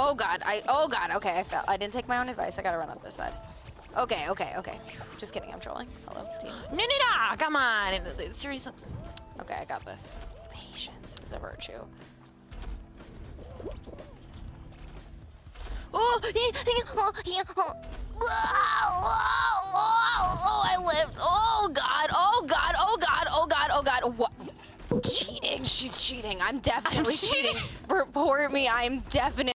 Oh god, I oh god, okay, I fell. I didn't take my own advice. I gotta run up this side. Okay, okay, okay. Just kidding, I'm trolling. Hello, team. No, no, no! Come on! Seriously. Okay, I got this. Patience is a virtue. Oh, oh, oh, oh, I lived. Oh god, oh god, oh god, oh god, oh god. What? Cheating. She's cheating. I'm definitely I'm cheating. cheating. Report me. I'm definitely